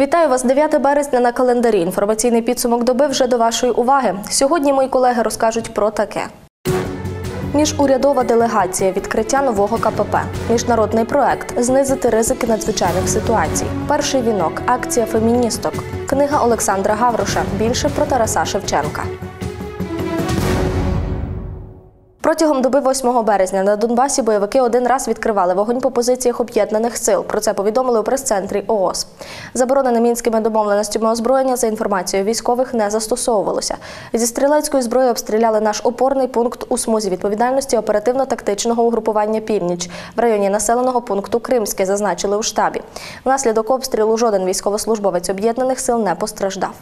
Вітаю вас 9 березня на календарі. Інформаційний підсумок доби вже до вашої уваги. Сьогодні мої колеги розкажуть про таке. Міжурядова делегація відкриття нового КПП, міжнародний проект знизити ризики надзвичайних ситуацій. Перший вінок, акція феміністок, книга Олександра Гавроша. Більше про Тараса Шевченка. Протягом доби 8 березня на Донбасі бойовики один раз відкривали вогонь по позиціях об'єднаних сил. Про це повідомили у прес-центрі ООС. Заборонене мінськими домовленостями озброєння за інформацією військових не застосовувалося. Зі стрілецької зброї обстріляли наш опорний пункт у смузі відповідальності оперативно-тактичного угрупування Північ в районі населеного пункту Кримське, зазначили у штабі. Внаслідок обстрілу жоден військовослужбовець об'єднаних сил не постраждав.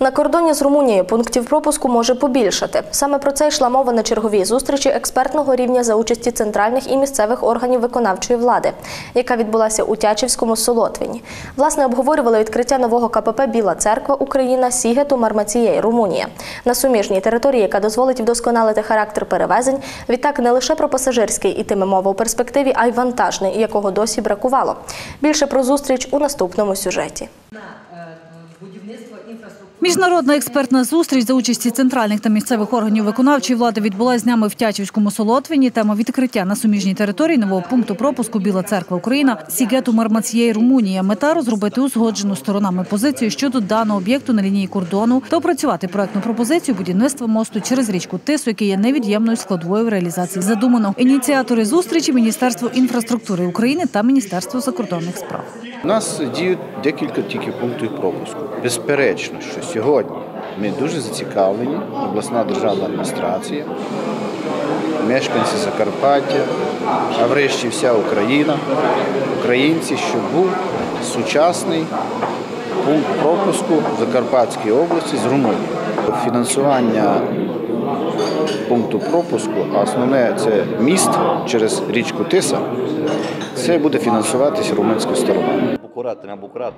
На кордоні з Румунією пунктів пропуску може побільшати. Саме про це йшла мова на черговій зустрічі експертного рівня за участі центральних і місцевих органів виконавчої влади, яка відбулася у Тячівському Солотвіні. Власне, обговорювали відкриття нового КПП Біла церква Україна Сігету Мармацієй Румунія на суміжній території, яка дозволить вдосконалити характер перевезень. Відтак не лише про пасажирський ітиме мова у перспективі, а й вантажний, якого досі бракувало. Більше про зустріч у наступному сюжеті. Міжнародна експертна зустріч за участі центральних та місцевих органів виконавчої влади відбулася з днями в Тячівському Солотвіні. Тема відкриття на суміжній території нового пункту пропуску Біла церква Україна Сігету Мармацієї Румунія. Мета розробити узгоджену сторонами позицію щодо даного об'єкту на лінії кордону та опрацювати проектну пропозицію будівництва мосту через річку Тису, який є невід'ємною складовою в реалізації задуманого. Ініціатори зустрічі Міністерство інфраструктури України та Міністерство закордонних справ. У нас діють декілька тільки пунктів пропуску. Безперечно, що сьогодні ми дуже зацікавлені, обласна державна адміністрація, мешканці Закарпаття, а врешті вся Україна, українці, щоб був сучасний пункт пропуску в Закарпатській області з Румунією. Фінансування пункту пропуску, а основне це міст через річку Тиса, це буде фінансуватися румунською стороною. Букурат на Букурат.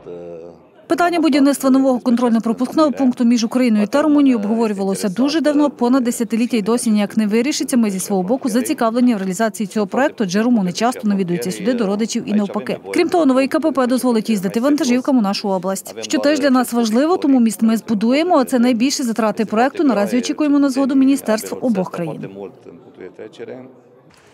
Питання будівництва нового контрольно-пропускного пункту між Україною та Румунією обговорювалося дуже давно, понад десятиліття й досі ніяк не вирішиться. Ми зі свого боку зацікавлені в реалізації цього проекту, адже румуни часто навідуються сюди до родичів і навпаки. Крім того, новий КПП дозволить їздити вантажівкам у нашу область. Що теж для нас важливо, тому міст ми збудуємо. А це найбільші затрати проекту. Наразі очікуємо на згоду міністерств обох країн.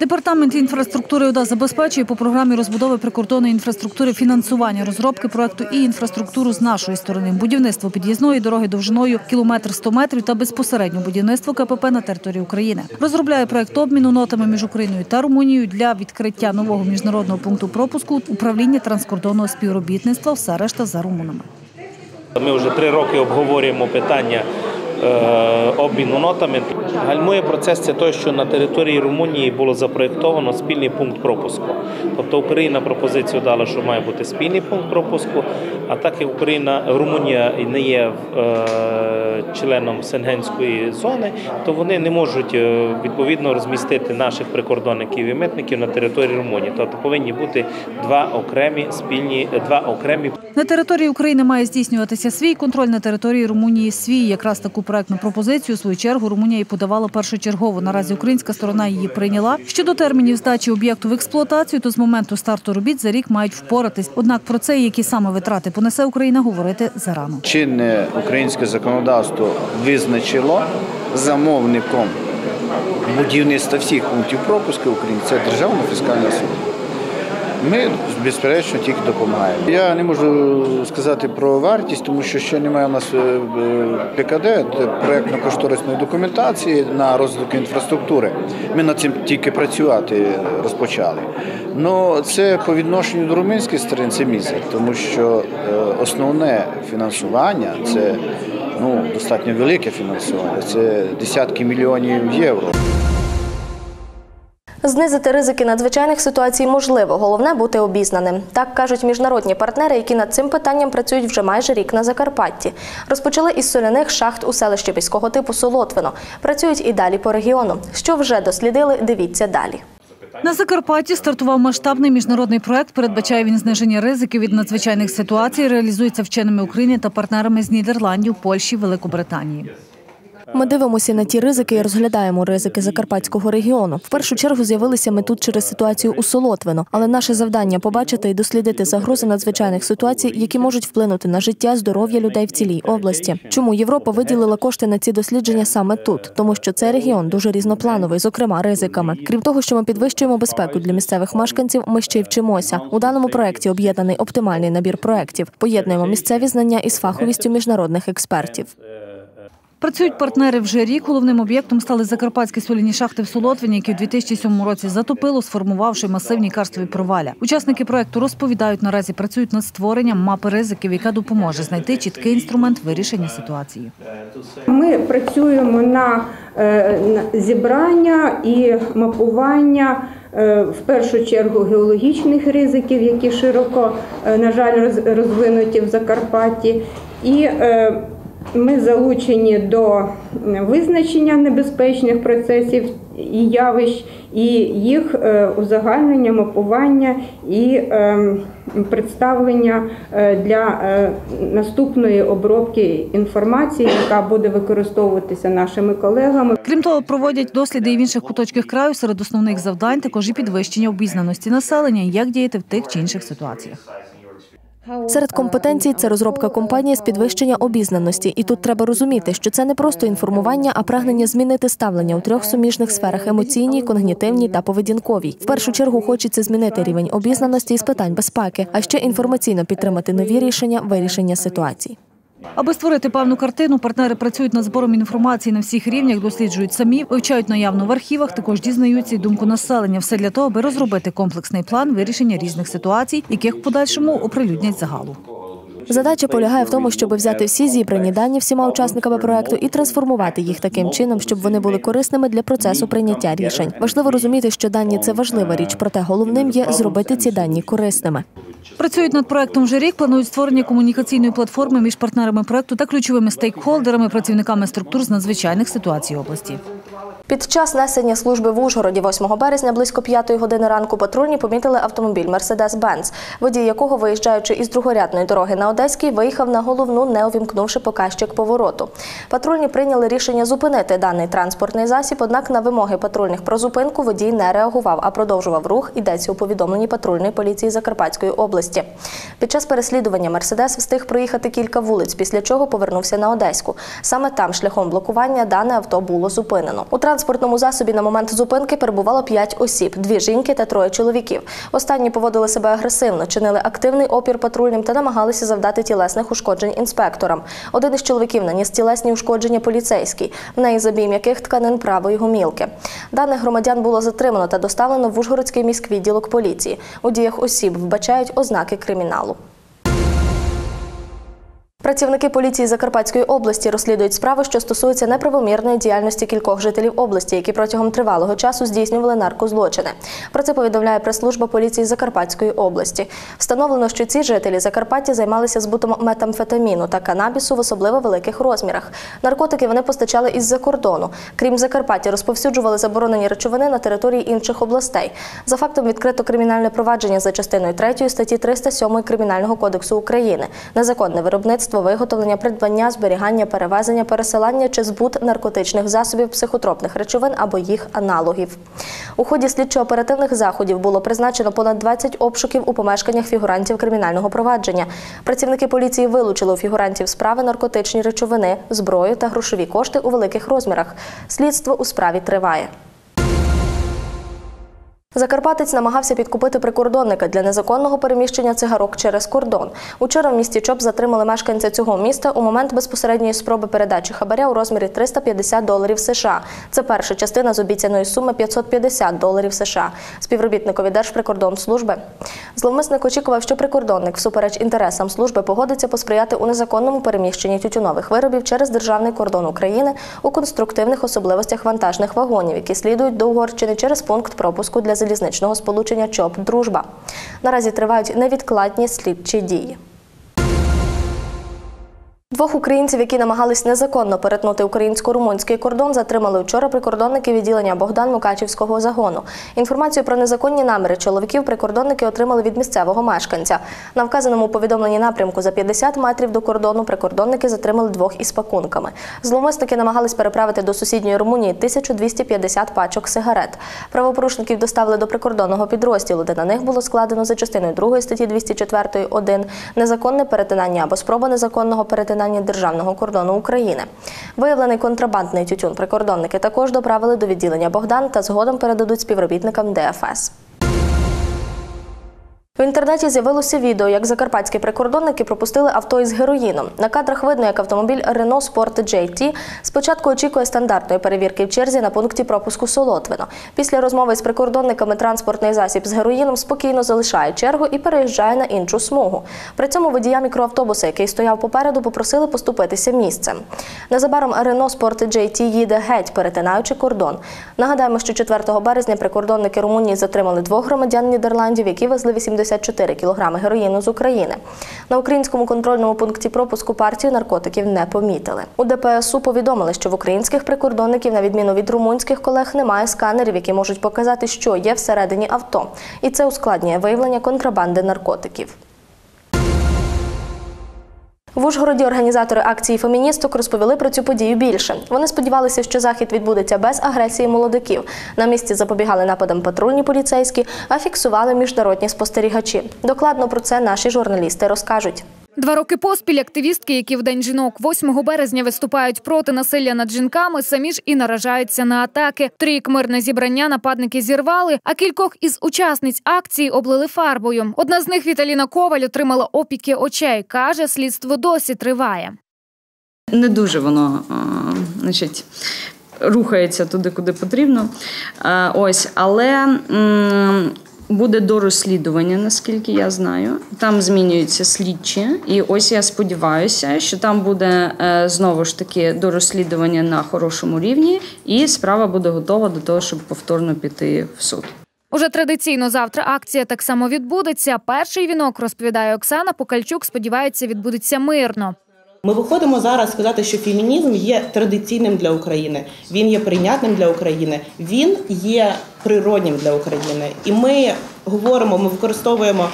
Департамент інфраструктури ОДА забезпечує по програмі розбудови прикордонної інфраструктури фінансування розробки проекту і інфраструктуру з нашої сторони, будівництво під'їзної дороги довжиною кілометр 100 метрів та безпосередньо будівництво КПП на території України. Розробляє проект обміну нотами між Україною та Румунією для відкриття нового міжнародного пункту пропуску управління транскордонного співробітництва. Все решта за румунами. Ми вже три роки обговорюємо питання обміну нотами. Гальмує процес це те, що на території Румунії було запроєктовано спільний пункт пропуску. Тобто Україна пропозицію дала, що має бути спільний пункт пропуску. А так як Україна Румунія не є е, членом Сенгенської зони, то вони не можуть е, відповідно розмістити наших прикордонників і митників на території Румунії. Тобто повинні бути два окремі спільні два окремі На території України має здійснюватися свій контроль на території Румунії. Свій якраз таку проектну пропозицію. У свою чергу Румунія і подавала першочергово. Наразі українська сторона її прийняла. Щодо термінів здачі об'єкту в експлуатацію, то з моменту старту робіт за рік мають впоратись. Однак про це, які саме витрати понесе Україна, говорити зарано. Чинне українське законодавство визначило замовником будівництва всіх пунктів пропуску України це Державна фіскальна служба. Ми, безперечно, тільки допомагаємо. Я не можу сказати про вартість, тому що ще немає у нас е, е, ПКД, проєктно-кошторисної документації на розвиток інфраструктури. Ми над цим тільки працювати розпочали. Ну це по відношенню до румунської сторони це мізер, тому що е, основне фінансування це ну, достатньо велике фінансування, це десятки мільйонів євро. Знизити ризики надзвичайних ситуацій можливо. Головне бути обізнаним. Так кажуть міжнародні партнери, які над цим питанням працюють вже майже рік на Закарпатті. Розпочали із соляних шахт у селищі міського типу Солотвино. Працюють і далі по регіону. Що вже дослідили, дивіться далі. На Закарпатті стартував масштабний міжнародний проект. Передбачає він зниження ризиків від надзвичайних ситуацій. Реалізується вченими України та партнерами з Нідерландів, Польщі, Великобританії. Ми дивимося на ті ризики і розглядаємо ризики Закарпатського регіону. В першу чергу з'явилися ми тут через ситуацію у Солотвино, але наше завдання побачити і дослідити загрози надзвичайних ситуацій, які можуть вплинути на життя, здоров'я людей в цілій області. Чому Європа виділила кошти на ці дослідження саме тут? Тому що цей регіон дуже різноплановий, зокрема ризиками. Крім того, що ми підвищуємо безпеку для місцевих мешканців, ми ще й вчимося. У даному проекті об'єднаний оптимальний набір проєктів. Поєднуємо місцеві знання із фаховістю міжнародних експертів. Працюють партнери вже рік. Головним об'єктом стали закарпатські соляні шахти в Солотвині, які в 2007 році затопило, сформувавши масивні карстові проваля. Учасники проекту розповідають, наразі працюють над створенням мапи ризиків, яка допоможе знайти чіткий інструмент вирішення ситуації. Ми працюємо на, е, зібрання і мапування. е, В першу чергу геологічних ризиків, які широко, е, на жаль, розвинуті в Закарпатті, і ми залучені до визначення небезпечних процесів і явищ, і їх е, узагальнення, мапування і е, представлення е, для наступної обробки інформації, яка буде використовуватися нашими колегами. Крім того, проводять досліди і в інших куточках краю серед основних завдань, також і підвищення обізнаності населення, як діяти в тих чи інших ситуаціях. Серед компетенцій це розробка компанії з підвищення обізнаності. І тут треба розуміти, що це не просто інформування, а прагнення змінити ставлення у трьох суміжних сферах емоційній, когнітивній та поведінковій. В першу чергу хочеться змінити рівень обізнаності із питань безпеки, а ще інформаційно підтримати нові рішення вирішення ситуацій. Аби створити певну картину, партнери працюють над збором інформації на всіх рівнях, досліджують самі, вивчають наявну в архівах, також дізнаються й думку населення. Все для того, аби розробити комплексний план вирішення різних ситуацій, яких в подальшому оприлюднять загалу. Задача полягає в тому, щоб взяти всі зібрані дані всіма учасниками проекту і трансформувати їх таким чином, щоб вони були корисними для процесу прийняття рішень. Важливо розуміти, що дані це важлива річ, проте головним є зробити ці дані корисними. Працюють над проектом вже рік. Планують створення комунікаційної платформи між партнерами проекту та ключовими стейкхолдерами, працівниками структур з надзвичайних ситуацій області. Під час несення служби в Ужгороді 8 березня близько 5 години ранку патрульні помітили автомобіль Мерседес-Бенц, водій якого, виїжджаючи із другорядної дороги на Одеській, виїхав на головну, не увімкнувши показчик повороту. Патрульні прийняли рішення зупинити даний транспортний засіб, однак на вимоги патрульних про зупинку водій не реагував, а продовжував рух. Йдеться у повідомленні патрульної поліції Закарпатської області. Під час переслідування Мерседес встиг проїхати кілька вулиць, після чого повернувся на Одеську. Саме там шляхом блокування дане авто було зупинено. Транспортному засобі на момент зупинки перебувало п'ять осіб: дві жінки та троє чоловіків. Останні поводили себе агресивно, чинили активний опір патрульним та намагалися завдати тілесних ушкоджень інспекторам. Один із чоловіків наніс тілесні ушкодження поліцейській, в неї забій м'яких тканин правої гомілки. Даних громадян було затримано та доставлено в Ужгородський міськвідділок поліції. У діях осіб вбачають ознаки криміналу. Працівники поліції Закарпатської області розслідують справи, що стосуються неправомірної діяльності кількох жителів області, які протягом тривалого часу здійснювали наркозлочини. Про це повідомляє прес-служба поліції Закарпатської області. Встановлено, що ці жителі Закарпаття займалися збутом метамфетаміну та канабісу в особливо великих розмірах. Наркотики вони постачали із-за кордону. Крім Закарпаття, розповсюджували заборонені речовини на території інших областей. За фактом відкрито кримінальне провадження за частиною 3 статті 307 Кримінального кодексу України. Незаконне виробництво виготовлення, придбання, зберігання, перевезення, пересилання чи збут наркотичних засобів, психотропних речовин або їх аналогів. У ході слідчо-оперативних заходів було призначено понад 20 обшуків у помешканнях фігурантів кримінального провадження. Працівники поліції вилучили у фігурантів справи наркотичні речовини, зброю та грошові кошти у великих розмірах. Слідство у справі триває. Закарпатець намагався підкупити прикордонника для незаконного переміщення цигарок через кордон. Учора в місті Чоп затримали мешканця цього міста у момент безпосередньої спроби передачі хабаря у розмірі 350 доларів США. Це перша частина з обіцяної суми 550 доларів США. Співробітникові Держприкордонслужби. Зловмисник очікував, що прикордонник, всупереч інтересам служби, погодиться посприяти у незаконному переміщенні тютюнових виробів через державний кордон України у конструктивних особливостях вантажних вагонів, які слідують до Угорщини через пункт пропуску для залізничного сполучення ЧОП Дружба. Наразі тривають невідкладні слідчі дії. Двох українців, які намагались незаконно перетнути українсько-румунський кордон, затримали вчора прикордонники відділення Богдан Мукачівського загону. Інформацію про незаконні наміри чоловіків прикордонники отримали від місцевого мешканця. На вказаному повідомленні напрямку за 50 метрів до кордону прикордонники затримали двох із пакунками. Зловмисники намагались переправити до сусідньої Румунії 1250 пачок сигарет. Правопорушників доставили до прикордонного підрозділу, де на них було складено за частиною 2 статті 204 1 незаконне перетинання або спроба незаконного перетинання державного кордону України. Виявлений контрабандний тютюн прикордонники також доправили до відділення Богдан та згодом передадуть співробітникам ДФС. В інтернеті з'явилося відео, як закарпатські прикордонники пропустили авто із героїном. На кадрах видно, як автомобіль Renault Sport GT спочатку очікує стандартної перевірки в черзі на пункті пропуску Солотвино. Після розмови з прикордонниками транспортний засіб з героїном спокійно залишає чергу і переїжджає на іншу смугу. При цьому водія мікроавтобуса, який стояв попереду, попросили поступитися місцем. Незабаром Renault Sport GT їде геть, перетинаючи кордон. Нагадаємо, що 4 березня прикордонники Румунії затримали двох громадян Нідерландів, які везли 84 кілограми героїну з України. На українському контрольному пункті пропуску партію наркотиків не помітили. У ДПСУ повідомили, що в українських прикордонників, на відміну від румунських колег, немає сканерів, які можуть показати, що є всередині авто, і це ускладнює виявлення контрабанди наркотиків. В Ужгороді організатори акції феміністок розповіли про цю подію більше. Вони сподівалися, що захід відбудеться без агресії молодиків. На місці запобігали нападам патрульні поліцейські, а фіксували міжнародні спостерігачі. Докладно про це наші журналісти розкажуть. Два роки поспіль активістки, які в День жінок 8 березня виступають проти насилля над жінками, самі ж і наражаються на атаки. Торік мирне зібрання нападники зірвали, а кількох із учасниць акції облили фарбою. Одна з них Віталіна Коваль отримала опіки очей. каже, слідство досі триває. не дуже воно значить, рухається туди, куди потрібно. Ось, але буде до розслідування, наскільки я знаю. Там змінюються слідчі, і ось я сподіваюся, що там буде е, знову ж таки до розслідування на хорошому рівні, і справа буде готова до того, щоб повторно піти в суд. Уже традиційно завтра акція так само відбудеться. Перший вінок розповідає Оксана Покальчук. Сподівається, відбудеться мирно. Ми виходимо зараз сказати, що фемінізм є традиційним для України, він є прийнятним для України, він є природнім для України. І ми говоримо, ми використовуємо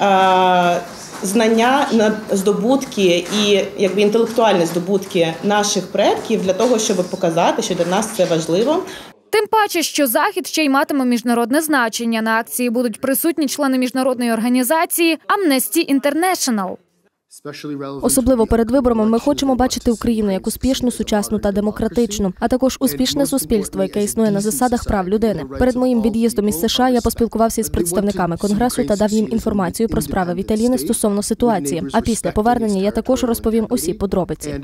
е, знання на здобутки і якби інтелектуальні здобутки наших предків для того, щоб показати, що для нас це важливо. Тим паче, що захід ще й матиме міжнародне значення. На акції будуть присутні члени міжнародної організації Amnesty International. Особливо перед виборами ми хочемо бачити Україну як успішну, сучасну та демократичну, а також успішне суспільство, яке існує на засадах прав людини. Перед моїм від'їздом із США я поспілкувався із представниками конгресу та дав їм інформацію про справи Віталіни стосовно ситуації. А після повернення я також розповім усі подробиці.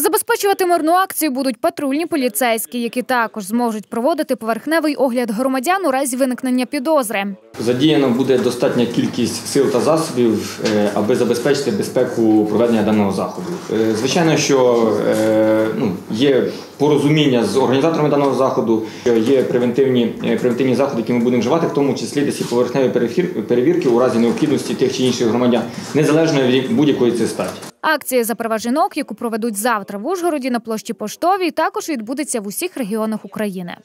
Забезпечувати мирну акцію будуть патрульні поліцейські, які також зможуть проводити поверхневий огляд громадян у разі виникнення підозри. Задіяно буде достатня кількість сил та засобів, е, аби забезпечити безпеку проведення даного заходу. Е, Звичайно, що е, ну, є порозуміння з організаторами даного заходу, є превентивні, е, превентивні заходи, які ми будемо вживати, в тому числі десь і поверхневі перевірки у разі необхідності тих чи інших громадян, незалежно від будь-якої цієї статі. Акція за права жінок, яку проведуть завтра в Ужгороді на площі Поштовій, також відбудеться в усіх регіонах України.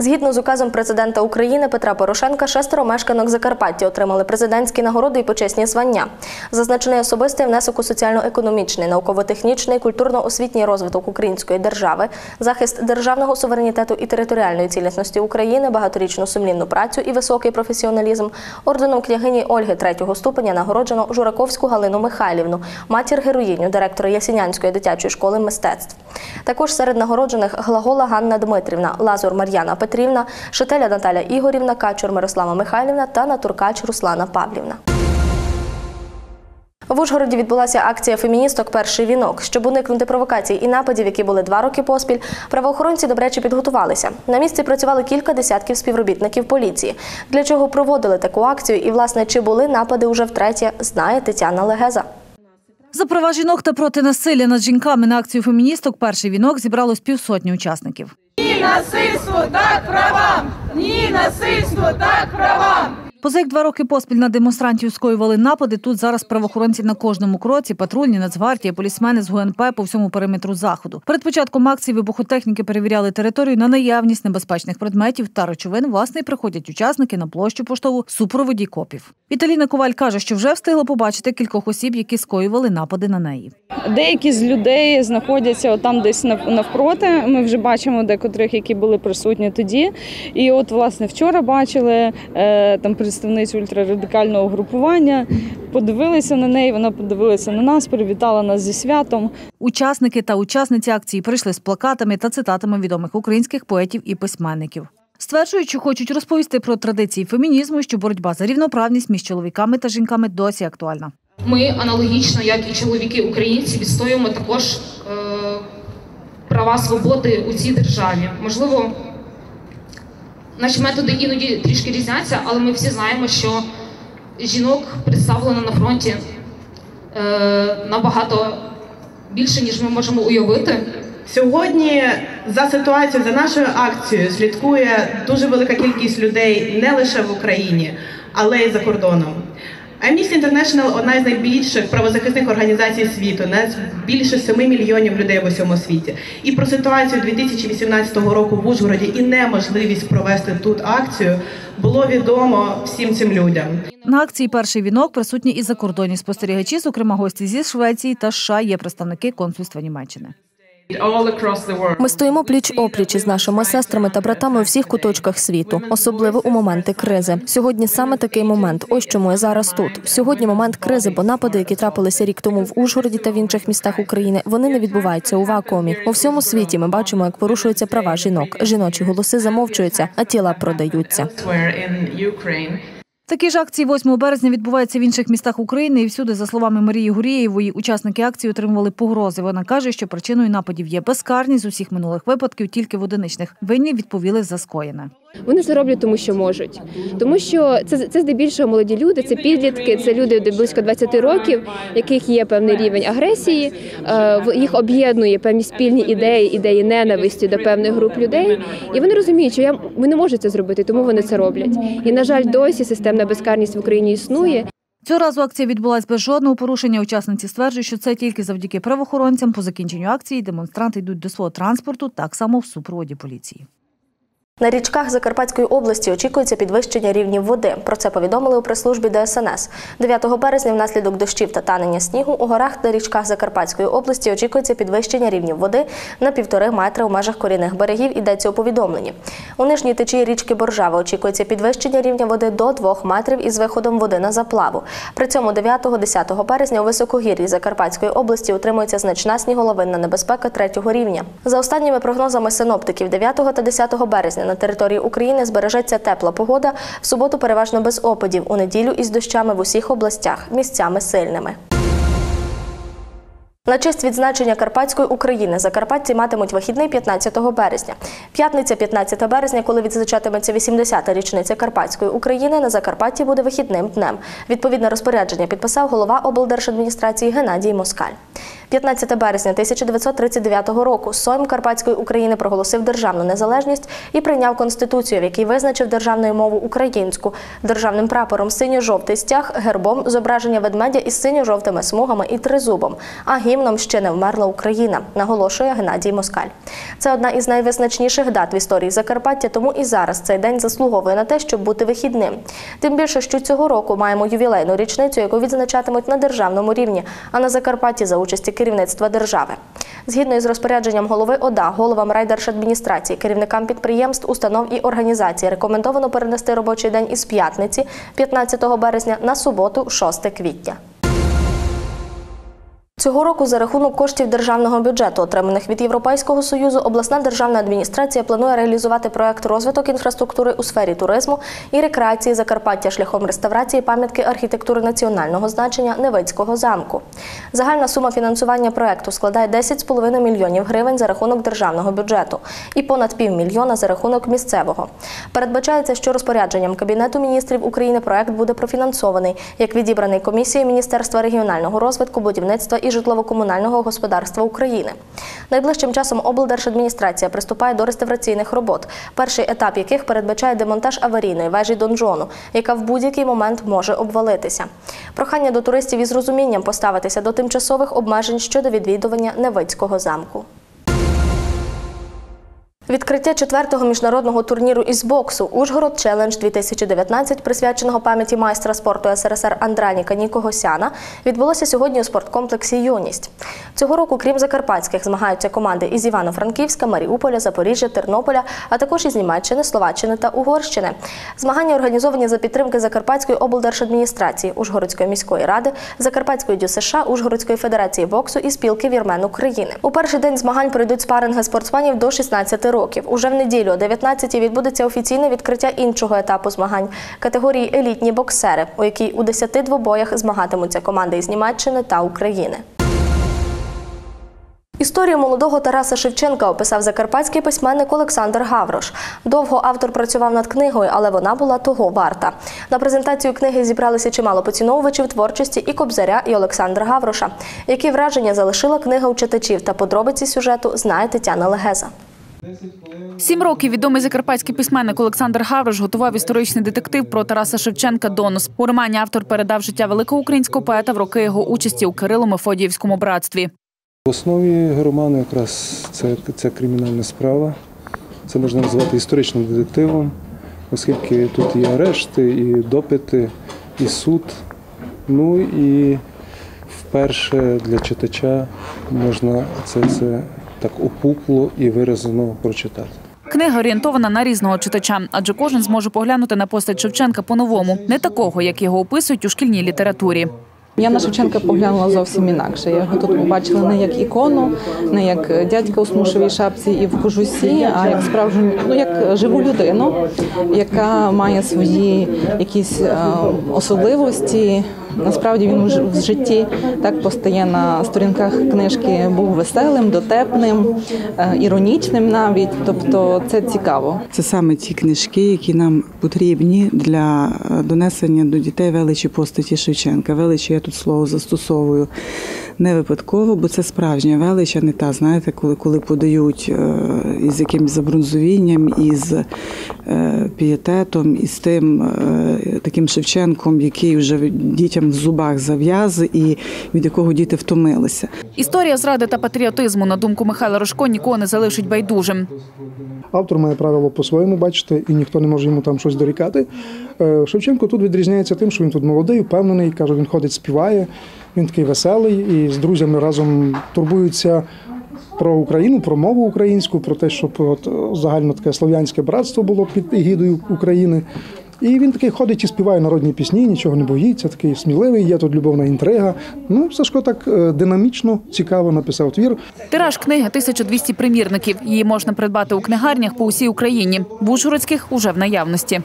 Згідно з указом президента України Петра Порошенка, шестеро мешканок Закарпаття отримали президентські нагороди і почесні звання. Зазначений особистий внесок у соціально-економічний, науково-технічний, культурно-освітній розвиток української держави, захист державного суверенітету і територіальної цілісності України, багаторічну сумлінну працю і високий професіоналізм. Орденом княгині Ольги третього ступеня нагороджено Жураковську Галину Михайлівну, матір героїню, директора Ясінянської дитячої школи мистецтв. Також серед нагороджених Глагола Ганна Дмитрівна, Лазур Мар'яна Петрівна, Шетеля Наталя Ігорівна, Качур Мирослава Михайлівна та Натуркач Руслана Павлівна. В Ужгороді відбулася акція феміністок Перший вінок. Щоб уникнути провокацій і нападів, які були два роки поспіль, правоохоронці добряче підготувалися. На місці працювали кілька десятків співробітників поліції. Для чого проводили таку акцію і, власне, чи були напади уже втретє, знає Тетяна Легеза. За права жінок та проти насилля над жінками на акцію феміністок перший вінок зібралось півсотні учасників. Ні насильству, так правам! Ні насильству, так правам! Поза як два роки поспіль на демонстрантів скоювали напади. Тут зараз правоохоронці на кожному кроці, патрульні, нацгвардія, полісмени з ГУНП по всьому периметру заходу. Перед початком акції вибухотехніки перевіряли територію на наявність небезпечних предметів та речовин. Власне, й приходять учасники на площу поштову супроводі копів. Віталіна Коваль каже, що вже встигла побачити кількох осіб, які скоювали напади на неї. Деякі з людей знаходяться там десь навпроти. Ми вже бачимо декотрих, які були присутні тоді. І от, власне, вчора бачили е, там представницю ультрарадикального групування. Подивилися на неї, вона подивилася на нас, привітала нас зі святом. Учасники та учасниці акції прийшли з плакатами та цитатами відомих українських поетів і письменників. Стверджують, що хочуть розповісти про традиції фемінізму, що боротьба за рівноправність між чоловіками та жінками досі актуальна. Ми аналогічно, як і чоловіки українці, відстоюємо також е, права свободи у цій державі. Можливо, наші методи іноді трішки різняться, але ми всі знаємо, що жінок представлено на фронті е, набагато більше, ніж ми можемо уявити. Сьогодні за ситуацією, за нашою акцією слідкує дуже велика кількість людей не лише в Україні, але й за кордоном. Amnesty International – одна із найбільших правозахисних організацій світу, нас більше 7 мільйонів людей в усьому світі. І про ситуацію 2018 року в Ужгороді і неможливість провести тут акцію було відомо всім цим людям. На акції перший вінок присутні і закордонні спостерігачі, зокрема гості зі Швеції та США, є представники консульства Німеччини. Ми стоїмо пліч опліч із нашими сестрами та братами у всіх куточках світу, особливо у моменти кризи. Сьогодні саме такий момент. Ось чому я зараз тут. Сьогодні момент кризи, бо напади, які трапилися рік тому в Ужгороді та в інших містах України, вони не відбуваються у вакуумі. У всьому світі ми бачимо, як порушуються права жінок. Жіночі голоси замовчуються, а тіла продаються. Такі ж акції 8 березня відбуваються в інших містах України і всюди, за словами Марії Гурієвої, учасники акції отримували погрози. Вона каже, що причиною нападів є безкарність з усіх минулих випадків, тільки в одиничних винні відповіли за скоєне. Вони це роблять, тому що можуть, тому що це це здебільшого молоді люди, це підлітки, це люди де близько 20 років, яких є певний рівень агресії. е, Їх об'єднує певні спільні ідеї, ідеї ненависті до певних груп людей. І вони розуміють, що я ми не можуть це зробити, тому вони це роблять. І на жаль, досі системна безкарність в Україні існує. Цього разу акція відбулась без жодного порушення. Учасниці стверджують, що це тільки завдяки правоохоронцям. По закінченню акції демонстранти йдуть до свого транспорту, так само в супроводі поліції. На річках Закарпатської області очікується підвищення рівнів води. Про це повідомили у прес-службі ДСНС. 9 березня внаслідок дощів та танення снігу у горах та річках Закарпатської області очікується підвищення рівнів води на півтори метри у межах корінних берегів. Йдеться у повідомленні. У нижній течії річки Боржави очікується підвищення рівня води до 2 метрів із виходом води на заплаву. При цьому 9-10 березня у високогір'ї Закарпатської області утримується значна сніголовинна небезпека третього рівня. За останніми прогнозами синоптиків, 9 та 10 березня на території України збережеться тепла погода. В суботу переважно без опадів. У неділю із дощами в усіх областях, місцями сильними. На честь відзначення Карпатської України закарпатці матимуть вихідний 15 березня. П'ятниця 15 березня, коли відзначатиметься 80-та річниця Карпатської України, на Закарпатті буде вихідним днем. Відповідне розпорядження підписав голова облдержадміністрації Геннадій Москаль. 15 березня 1939 року Сойм Карпатської України проголосив державну незалежність і прийняв конституцію, в якій визначив державною мову українську державним прапором синьо-жовтий стяг, гербом зображення ведмедя із синьо-жовтими смугами і тризубом. А гімном ще не вмерла Україна, наголошує Геннадій Москаль. Це одна із найвизначніших дат в історії Закарпаття, тому і зараз цей день заслуговує на те, щоб бути вихідним. Тим більше, що цього року маємо ювілейну річницю, яку відзначатимуть на державному рівні, а на Закарпатті за участі керівництва держави. Згідно із розпорядженням голови ОДА, головам райдержадміністрації, керівникам підприємств, установ і організацій рекомендовано перенести робочий день із п'ятниці, 15 березня, на суботу, 6 квітня. Цього року за рахунок коштів державного бюджету, отриманих від Європейського союзу, обласна державна адміністрація планує реалізувати проект розвиток інфраструктури у сфері туризму і рекреації Закарпаття шляхом реставрації пам'ятки архітектури національного значення Невицького замку. Загальна сума фінансування проекту складає 10,5 мільйонів гривень за рахунок державного бюджету і понад півмільйона за рахунок місцевого. Передбачається, що розпорядженням Кабінету міністрів України проект буде профінансований, як відібраний комісією Міністерства регіонального розвитку, будівництва і житлово-комунального господарства України. Найближчим часом облдержадміністрація приступає до реставраційних робот, перший етап яких передбачає демонтаж аварійної вежі донжону, яка в будь-який момент може обвалитися. Прохання до туристів із розумінням поставитися до тимчасових обмежень щодо відвідування Невицького замку. Відкриття четвертого міжнародного турніру із боксу Ужгород Челендж 2019, присвяченого пам'яті майстра спорту СРСР Андраніка Нікогосяна, відбулося сьогодні у спорткомплексі Юність. Цього року, крім закарпатських, змагаються команди із Івано-Франківська, Маріуполя, Запоріжжя, Тернополя, а також із Німеччини, Словаччини та Угорщини. Змагання організовані за підтримки Закарпатської облдержадміністрації, Ужгородської міської ради, Закарпатської ДЮСШ, Ужгородської федерації боксу і спілки вірмен України. У перший день змагань пройдуть спаринги спортсменів до 16 років. Уже в неділю о 19-й відбудеться офіційне відкриття іншого етапу змагань категорії елітні боксери, у якій у 10 двобоях змагатимуться команди із Німеччини та України. Історію молодого Тараса Шевченка описав закарпатський письменник Олександр Гаврош. Довго автор працював над книгою, але вона була того варта. На презентацію книги зібралися чимало поціновувачів творчості і Кобзаря, і Олександра Гавроша. Які враження залишила книга у читачів та подробиці сюжету знає Тетяна Легеза. Сім років відомий закарпатський письменник Олександр Гаврош готував історичний детектив про Тараса Шевченка Донос. У романі автор передав життя великого українського поета в роки його участі у Кирило-Мефодіївському братстві. В основі роману якраз це, це кримінальна справа. Це можна назвати історичним детективом, оскільки тут і арешти, і допити, і суд. Ну і вперше для читача можна це, це так опукло і виразено прочитати. Книга орієнтована на різного читача, адже кожен зможе поглянути на постать Шевченка по-новому, не такого, як його описують у шкільній літературі. Я на Шевченка поглянула зовсім інакше. Я його тут побачила не як ікону, не як дядька у смушевій шапці і в кожусі, а як справжню, ну як живу людину, яка має свої якісь е, особливості. Насправді він в житті так постає на сторінках книжки, був веселим, дотепним, е, іронічним навіть. Тобто це цікаво. Це саме ті книжки, які нам потрібні для донесення до дітей величі постаті Шевченка. Величі я тут слово застосовую не випадково, бо це справжня велич, а не та, знаєте, коли коли подають із якимось забронзовінням, із пієтетом, із тим таким Шевченком, який вже дітям в зубах зав'яз і від якого діти втомилися. Історія зради та патріотизму, на думку Михайла Рожко, нікого не залишить байдужим. Автор має правило по-своєму бачити, і ніхто не може йому там щось дорікати. Шевченко тут відрізняється тим, що він тут молодий, впевнений, каже, він ходить, співає. Він такий веселий і з друзями разом турбуються про Україну, про мову українську, про те, щоб от загально таке слов'янське братство було під егідою України. І він такий ходить і співає народні пісні, нічого не боїться, такий сміливий, є тут любовна інтрига. Ну, Сашко так динамічно, цікаво написав твір. Тираж книги 1200 примірників. Її можна придбати у книгарнях по усій Україні. В Ужгородських уже в наявності.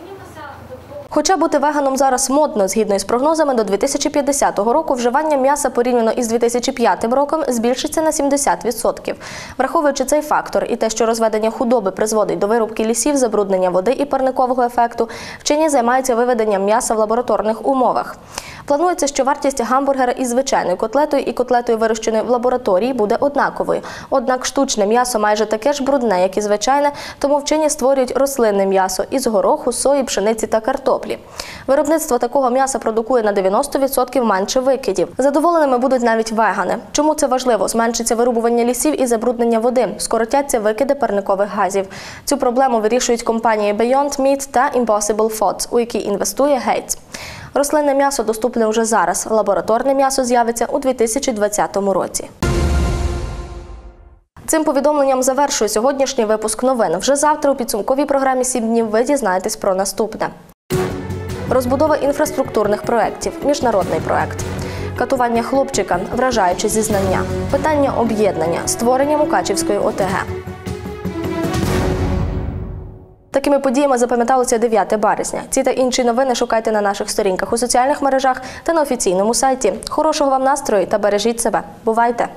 Хоча бути веганом зараз модно, згідно із прогнозами, до 2050 року вживання м'яса порівняно із 2005 роком збільшиться на 70%. Враховуючи цей фактор і те, що розведення худоби призводить до вирубки лісів, забруднення води і парникового ефекту, вчені займаються виведенням м'яса в лабораторних умовах. Планується, що вартість гамбургера із звичайною котлетою і котлетою, вирощеною в лабораторії, буде однаковою. Однак штучне м'ясо майже таке ж брудне, як і звичайне, тому вчені створюють рослинне м'ясо із гороху, сої, пшениці та картоплі. Виробництво такого м'яса продукує на 90% менше викидів. Задоволеними будуть навіть вегани. Чому це важливо? Зменшиться вирубування лісів і забруднення води, скоротяться викиди парникових газів. Цю проблему вирішують компанії Beyond Meat та Impossible Foods, у які інвестує Gates. Рослинне м'ясо доступне вже зараз. Лабораторне м'ясо з'явиться у 2020 році. Цим повідомленням завершую сьогоднішній випуск новин. Вже завтра у підсумковій програмі «7 днів ви дізнаєтесь про наступне. Розбудова інфраструктурних проєктів. Міжнародний проєкт. Катування хлопчика, вражаючи зізнання. Питання об'єднання. Створення Мукачівської ОТГ. Такими подіями запам'яталося 9 березня. Ці та інші новини шукайте на наших сторінках у соціальних мережах та на офіційному сайті. Хорошого вам настрою та бережіть себе. Бувайте!